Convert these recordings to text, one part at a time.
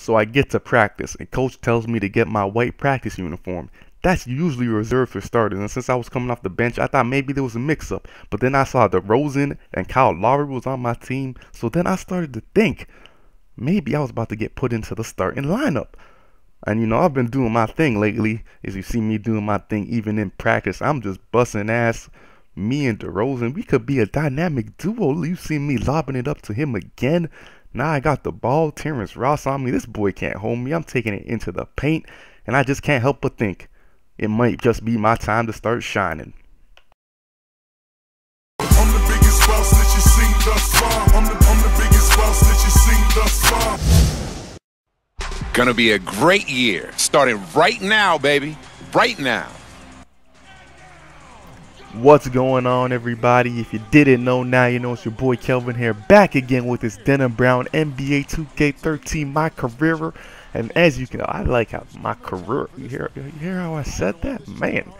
So I get to practice, and coach tells me to get my white practice uniform. That's usually reserved for starters, and since I was coming off the bench, I thought maybe there was a mix-up. But then I saw DeRozan and Kyle Lowry was on my team, so then I started to think maybe I was about to get put into the starting lineup. And you know, I've been doing my thing lately. As you see me doing my thing even in practice, I'm just busting ass. Me and DeRozan, we could be a dynamic duo. You see me lobbing it up to him again. Now I got the ball. Terrence Ross on me. This boy can't hold me. I'm taking it into the paint. And I just can't help but think it might just be my time to start shining. I'm the biggest boss that you seen thus far. I'm the, I'm the biggest boss that you seen thus far. Gonna be a great year. Starting right now, baby. Right now. What's going on, everybody? If you didn't know, now you know it's your boy Kelvin here, back again with this Denham Brown NBA 2K13 My Career. And as you can, I like how my career. You hear, you hear how I said that, man?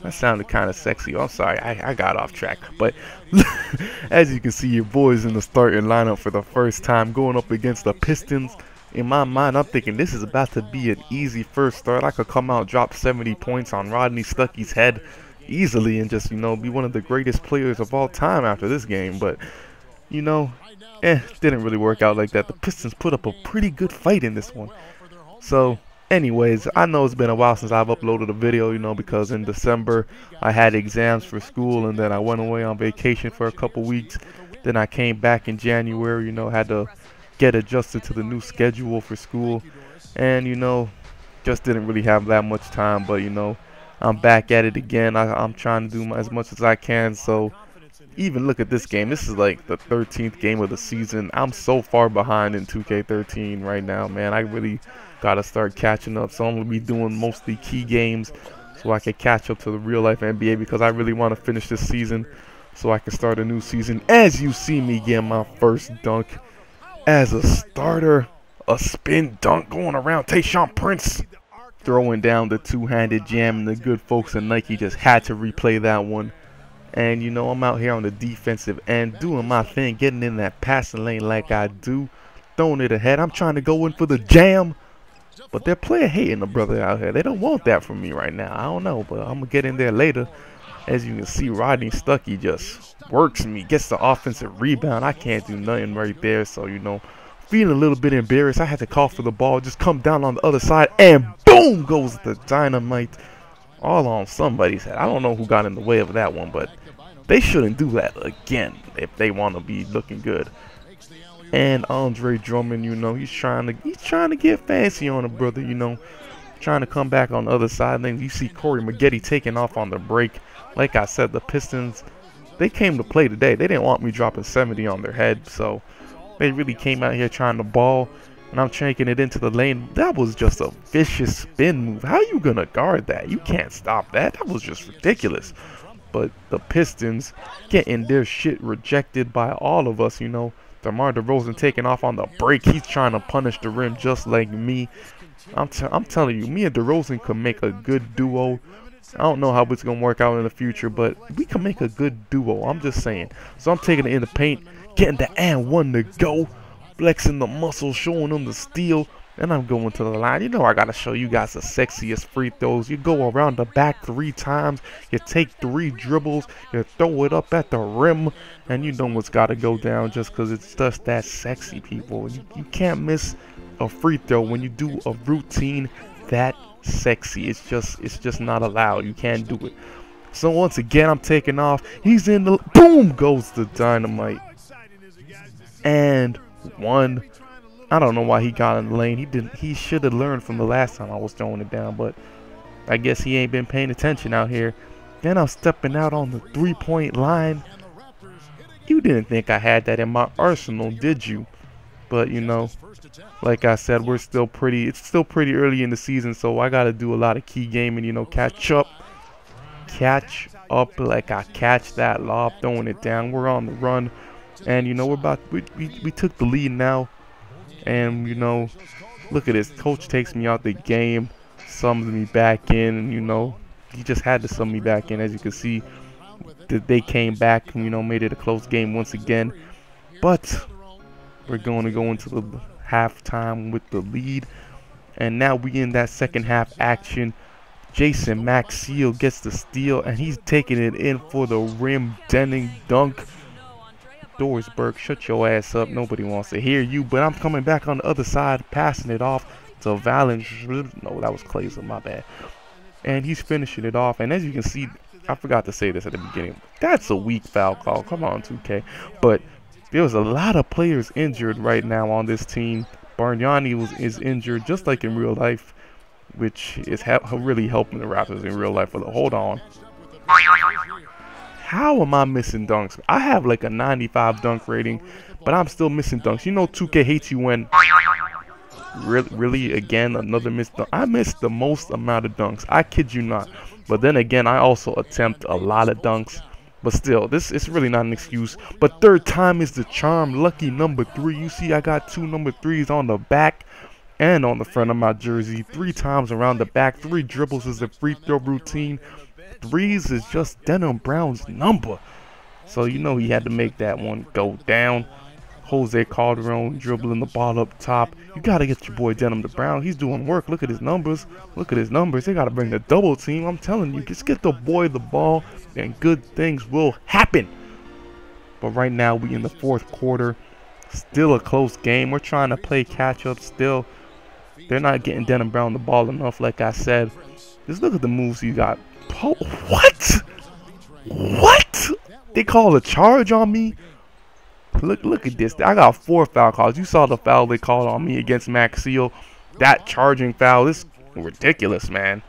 That sounded kind of sexy. Oh, I'm sorry, I, I got off track. But as you can see, your boy's in the starting lineup for the first time, going up against the Pistons. In my mind, I'm thinking this is about to be an easy first start. I could come out, drop 70 points on Rodney Stuckey's head easily and just, you know, be one of the greatest players of all time after this game. But, you know, eh, didn't really work out like that. The Pistons put up a pretty good fight in this one. So, anyways, I know it's been a while since I've uploaded a video, you know, because in December I had exams for school and then I went away on vacation for a couple weeks. Then I came back in January, you know, had to get adjusted to the new schedule for school. And, you know, just didn't really have that much time, but, you know, I'm back at it again. I, am trying to do my, as much as I can. So even look at this game. This is like the 13th game of the season. I'm so far behind in 2K13 right now, man. I really got to start catching up. So I'm going to be doing mostly key games so I can catch up to the real life NBA because I really want to finish this season so I can start a new season. As you see me get my first dunk as a starter, a spin dunk going around Tayshaun Prince throwing down the two-handed jam and the good folks at Nike just had to replay that one. And you know, I'm out here on the defensive end doing my thing, getting in that passing lane like I do, throwing it ahead. I'm trying to go in for the jam. But they're player hating the brother out here. They don't want that from me right now. I don't know, but I'm gonna get in there later. As you can see, Rodney Stuckey just works me, gets the offensive rebound. I can't do nothing right there, so you know, feeling a little bit embarrassed. I had to call for the ball, just come down on the other side, and boom goes the dynamite all on somebody's head. I don't know who got in the way of that one, but they shouldn't do that again if they want to be looking good. And Andre Drummond, you know, he's trying to he's trying to get fancy on a brother, you know, trying to come back on the other side. And then you see Corey Maggette taking off on the break. Like I said, the Pistons, they came to play today. They didn't want me dropping 70 on their head, so they really came out here trying to ball, and I'm taking it into the lane. That was just a vicious spin move. How you gonna guard that? You can't stop that. That was just ridiculous. But the Pistons getting their shit rejected by all of us, you know. DeMar DeRozan taking off on the break. He's trying to punish the rim just like me. I'm, I'm telling you, me and DeRozan could make a good duo. I don't know how it's going to work out in the future, but we can make a good duo. I'm just saying. So I'm taking it in the paint getting the and one to go, flexing the muscles, showing them the steel. And I'm going to the line. You know I gotta show you guys the sexiest free throws. You go around the back three times, you take three dribbles, you throw it up at the rim, and you know what's gotta go down just because it's just that sexy, people. You, you can't miss a free throw when you do a routine that sexy. It's just it's just not allowed. You can't do it. So once again, I'm taking off. He's in the boom goes the dynamite and one. I don't know why he got in the lane. He didn't. He should have learned from the last time I was throwing it down, but I guess he ain't been paying attention out here. Then I'm stepping out on the three-point line. You didn't think I had that in my arsenal, did you? But you know, like I said, we're still pretty. It's still pretty early in the season, so I got to do a lot of key gaming. You know, catch up, catch up. Like I catch that lob, throwing it down. We're on the run. And you know we're about we, we we took the lead now, and you know, look at this. Coach takes me out the game, sums me back in, and you know he just had to sum me back in. As you can see, that they came back and you know made it a close game once again. But we're going to go into the halftime with the lead. And now we in that second half action. Jason Maxiell gets the steal and he's taking it in for the rim denning dunk. Doris Burke, shut your ass up. Nobody wants to hear you. But I'm coming back on the other side, passing it off to Valens. No, that was Clayson, my bad. And he's finishing it off. And as you can see, I forgot to say this at the beginning. That's a weak foul call. Come on, 2K. But there was a lot of players injured right now on this team. Bargnani was is injured just like in real life, which is really helping the Raptors in real life. But hold on. How am I missing dunks? I have like a 95 dunk rating, but I'm still missing dunks. You know 2K hates you when really, really again another missed dunk. I missed the most amount of dunks. I kid you not. But then again, I also attempt a lot of dunks. But still, this is really not an excuse. But third time is the charm. Lucky number three. You see, I got two number threes on the back and on the front of my jersey. Three times around the back. Three dribbles is the free throw routine threes is just Denham Brown's number. So you know he had to make that one go down. Jose Calderon dribbling the ball up top. You got to get your boy Denham the Brown. He's doing work. Look at his numbers. Look at his numbers. They got to bring the double team. I'm telling you, just get the boy the ball and good things will happen. But right now we in the fourth quarter. Still a close game. We're trying to play catch up still. They're not getting Denham Brown the ball enough like I said. Just look at the moves he got what? What? They called a charge on me? Look, look at this. I got four foul calls. You saw the foul they called on me against Maxiell. That charging foul is ridiculous, man.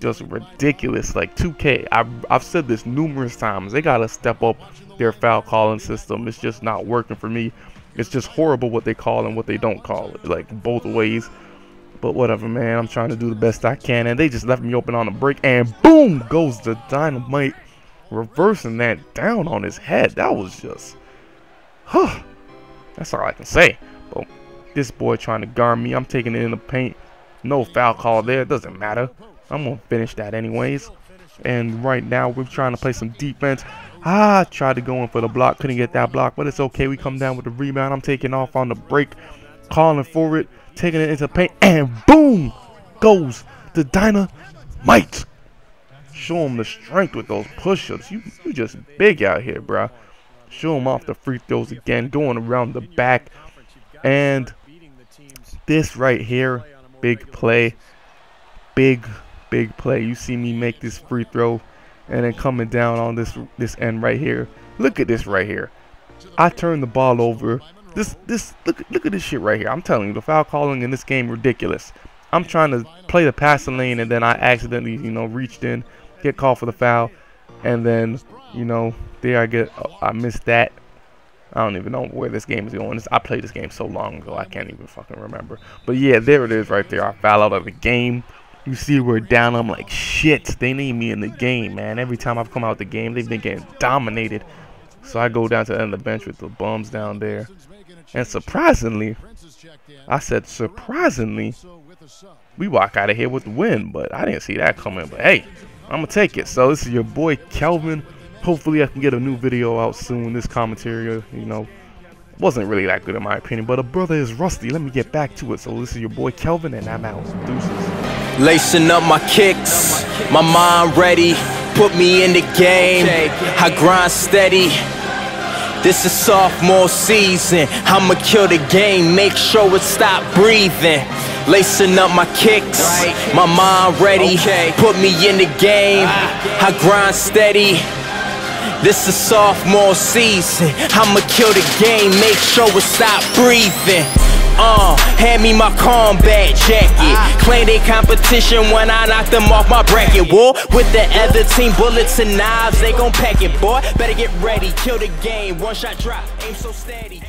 Just ridiculous. Like 2K. I've, I've said this numerous times. They gotta step up their foul calling system. It's just not working for me. It's just horrible what they call and what they don't call. Like both ways. But whatever, man. I'm trying to do the best I can. And they just left me open on a break. And boom goes the dynamite. Reversing that down on his head. That was just... Huh. That's all I can say. But this boy trying to guard me. I'm taking it in the paint. No foul call there. It doesn't matter. I'm going to finish that anyways. And right now, we're trying to play some defense. Ah, tried to go in for the block. Couldn't get that block. But it's okay. We come down with the rebound. I'm taking off on the break. Calling for it taking it into paint, and boom goes the dynamite. Show him the strength with those push-ups. You, you just big out here, bro. Show him off the free throws again, going around the back. And this right here, big play. Big, big play. You see me make this free throw and then coming down on this this end right here. Look at this right here. I turn the ball over this, this, look, look at this shit right here. I'm telling you, the foul calling in this game ridiculous. I'm trying to play the passing lane, and then I accidentally, you know, reached in, get called for the foul, and then, you know, there I get, oh, I missed that. I don't even know where this game is going. I played this game so long ago, I can't even fucking remember. But yeah, there it is right there. I foul out of the game. You see we're down. I'm like, shit, they need me in the game, man. Every time I've come out the game, they've been getting dominated. So I go down to the end of the bench with the bums down there. And surprisingly, I said surprisingly, we walk out of here with the win, but I didn't see that coming. But hey, I'm going to take it. So this is your boy Kelvin. Hopefully I can get a new video out soon. This commentary, you know, wasn't really that good in my opinion. But a brother is rusty. Let me get back to it. So this is your boy Kelvin, and I'm out. Deuces. Lacing up my kicks, my mind ready. Put me in the game. I grind steady. This is sophomore season. I'ma kill the game, make sure it stop breathing. Lacing up my kicks, my mind ready. Put me in the game, ah. I grind steady. This is sophomore season. I'ma kill the game, make sure it stop breathing. Uh, hand me my combat jacket. Claim they competition when I knock them off my bracket. War with the other team, bullets and knives, they gon' pack it, boy. Better get ready, kill the game. One shot drop, aim so steady.